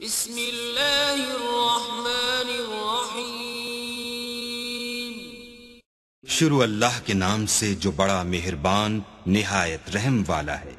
بسم اللہ الرحمن الرحیم شروع اللہ کے نام سے جو بڑا مہربان، نہایت رحم والا ہے۔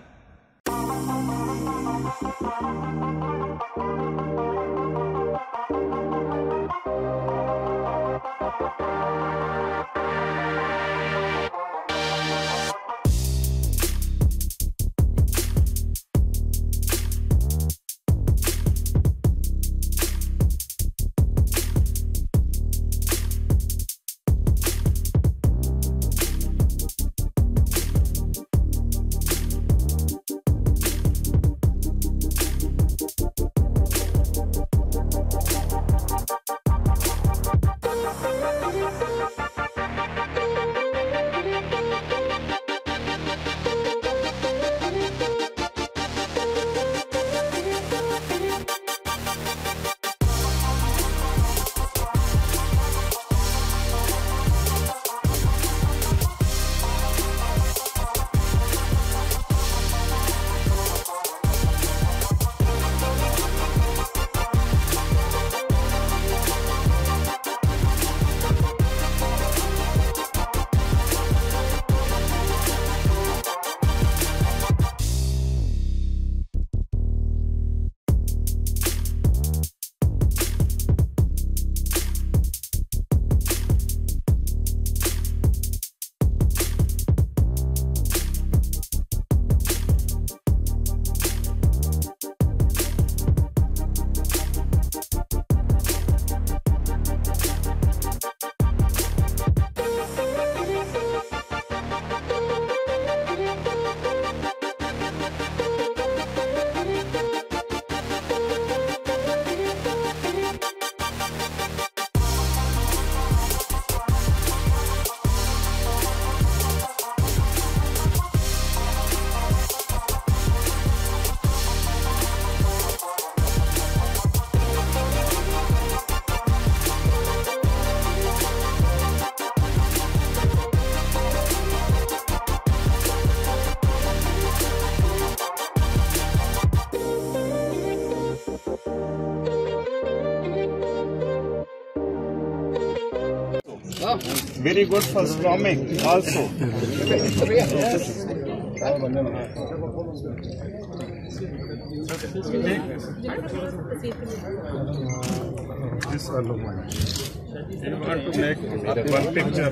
Very good for stomach also. This aluminum. You want to make one picture.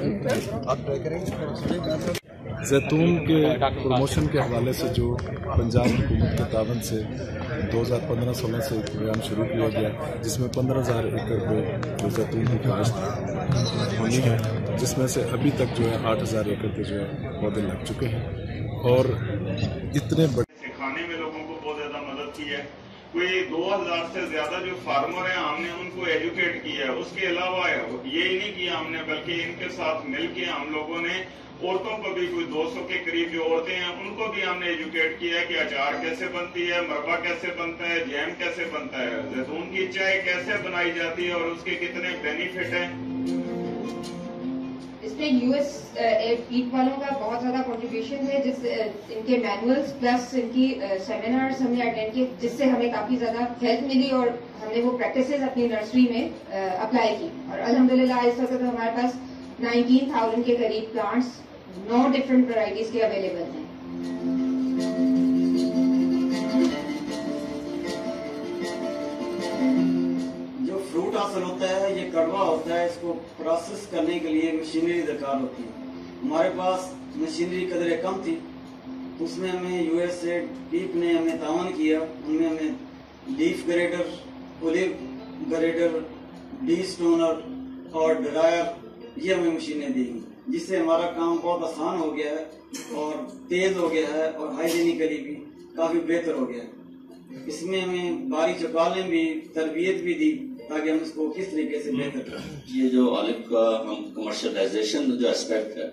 زیتون کے پروموشن کے حوالے سے جو پنجاب حکومت کے تعاون سے دو ہزار پندرہ سولہ سے ایک پروگرام شروع کیا گیا، جس میں پندرہ ہزار ایکڑ پہ جو زیتون کی کاشت ہونی ہے، جس میں سے ابھی تک جو ہے آٹھ ہزار ایکڑ پہ جو ہے پودے لگ چکے ہیں اور اتنے بڑے سکھانے میں لوگوں کو بہت زیادہ مدد کی ہے۔ کوئی دو ہزار سے زیادہ جو فارمر ہیں، ہم نے ان کو ایجوکیٹ کیا ہے۔ اس کے علاوہ یہ ہی نہیں کیا ہم نے، بلکہ ان کے ساتھ مل کے ہم لوگوں نے عورتوں کو بھی کوئی دو سو کے قریب جو عورتیں ہیں، ان کو بھی ہم نے ایجوکیٹ کیا ہے کہ اچار کیسے بنتی ہے، مربع کیسے بنتا ہے، جیم کیسے بنتا ہے۔ زیتون کی چائے کیسے بنائی جاتی ہے اور اس کے کتنے بینیفٹ ہیں۔ میں یو ایس ایٹ والوں کا بہت زیادہ کنٹریبیوشن ہے، جس uh, ان کے مینولس پلس ان کی uh, سیمینارز ہم نے اٹینڈ کیے، جس سے ہمیں کافی زیادہ ہیلپ ملی اور ہم نے وہ پریکٹسز اپنی نرسری میں uh, اپلائی کی۔ اور الحمدللہ اس وقت ہمارے پاس نائنٹین تھاؤزینڈ کے قریب پلانٹس نو ڈفرنٹ ورائٹیز کے اویلیبل ہیں۔ جو فروٹ حاصل ہوتا ہے کڑوا ہوتا ہے، اس کو پروسیس کرنے کے لیے مشینری درکار ہوتی ہے۔ ہمارے پاس مشینری قدرے کم تھی۔ اس میں ہمیں یو ایس اے ڈیپ نے ہمیں تعاون کیا۔ ان میں ہمیں leaf grader olive grader destoner اور ڈرائر یہ ہمیں مشینیں دی گئی۔ جس سے ہمارا کام بہت آسان ہو گیا ہے اور تیز ہو گیا ہے اور ہائیجینیکلی بھی کافی بہتر ہو گیا ہے۔ اس میں ہمیں باری چکالیں بھی، تربیت بھی دی۔ تاکہ ہم اس کو کس طریقے سے بہتر کریں۔ یہ جو آلف کا ہم کمرشلائزیشن جو اسپیکٹ ہے،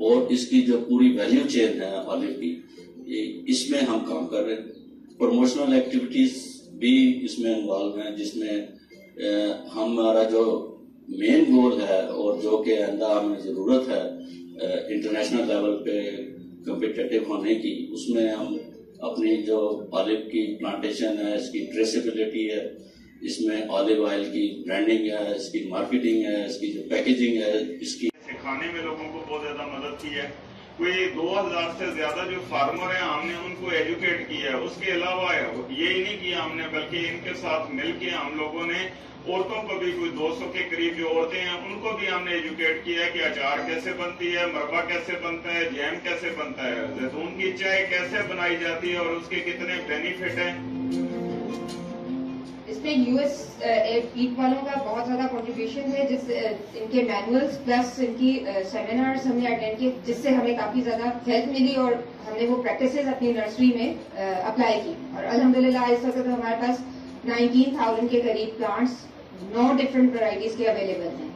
اور اس کی جو پوری ویلیو چین ہے آلف کی اس میں ہم کام کر رہے ہیں۔ پروموشنل ایکٹیویٹیز بھی اس میں انوالو ہیں، جس میں ہمارا جو مین گول ہے اور جو کہ آئندہ ہمیں ضرورت ہے انٹرنیشنل لیول پہ کمپیٹیٹو ہونے کی، اس میں ہم اپنی جو آلو کی پلانٹیشن ہے، اس کی ٹریسیبلٹی ہے اس میں آلو آئل کی برانڈنگ ہے، اس کی مارکیٹنگ ہے، اس کی جو پیکیجنگ ہے، اس کی سکھانے میں لوگوں کو بہت زیادہ مدد کی ہے۔ کوئی دو ہزار سے زیادہ جو فارمر ہیں، ہم نے ان کو ایجوکیٹ کیا ہے۔ اس کے علاوہ یہ ہی نہیں کیا ہم نے، بلکہ ان کے ساتھ مل کے ہم لوگوں نے عورتوں کو بھی، کوئی دو سو کے قریب جو عورتیں ہیں، ان کو بھی ہم نے ایجوکیٹ کیا ہے کہ اچار کیسے بنتی ہے مربع کیسے بنتا ہے، جیم کیسے بنتا ہے۔ زیتون کی چائے کیسے بنائی جاتی ہے اور اس کے کتنے بینیفٹ ہیں۔ میں یو ایس ایٹ والوں کا بہت زیادہ کنٹریبیوشن ہے، جس uh, ان کے مینولس پلس ان کی uh, سیمینارز ہم نے اٹینڈ کیے، جس سے ہمیں کافی زیادہ ہیلپ ملی اور ہم نے وہ پریکٹسز اپنی نرسری میں uh, اپلائی کی۔ اور الحمدللہ اس وقت ہمارے پاس نائنٹین تھاؤزینڈ کے قریب پلانٹس نو ڈفرنٹ ورائٹیز کے اویلیبل ہیں۔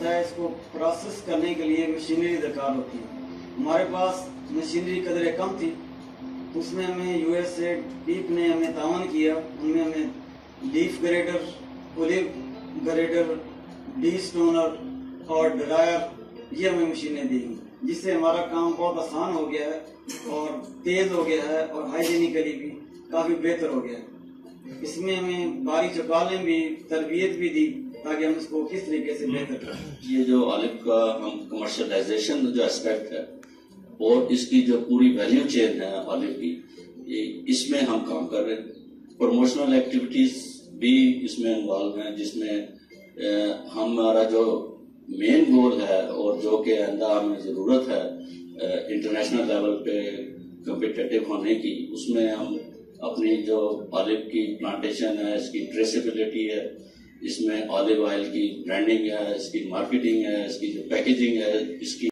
ہوتا ہے، اس کو پروسیس کرنے کے لیے مشینری درکار ہوتی ہے۔ ہمارے پاس مشینری قدرے کم تھی۔ اس میں ہمیں یو ایس اے ڈیپ نے ہمیں تعاون کیا۔ ان میں ہمیں leaf grader olive grader destoner اور ڈرائر یہ ہمیں مشینیں دی گئی جس سے ہمارا کام بہت آسان ہو گیا ہے اور تیز ہو گیا ہے اور ہائیجینیکلی بھی کافی بہتر ہو گیا ہے۔ اس میں ہمیں باری چکالیں بھی تربیت بھی دی تاکہ ہم اس کو کس طریقے سے بہتر کریں۔ یہ جو آلو کا ہم کمرشلائزیشن جو اسپیکٹ ہے اور اس کی جو پوری ویلیو چین ہے آلو کی اس میں ہم کام کر رہے ہیں۔ پروموشنل ایکٹیویٹیز بھی اس میں انوالو ہیں، جس میں ہمارا جو مین گول ہے اور جو کہ آئندہ ہمیں ضرورت ہے انٹرنیشنل لیول پہ کمپیٹیٹو ہونے کی، اس میں ہم اپنی جو آلو کی پلانٹیشن ہے، اس کی ٹریسیبلٹی ہے، اس میں آلو آئل کی برانڈنگ ہے، اس کی مارکیٹنگ ہے، اس کی جو پیکیجنگ ہے، اس کی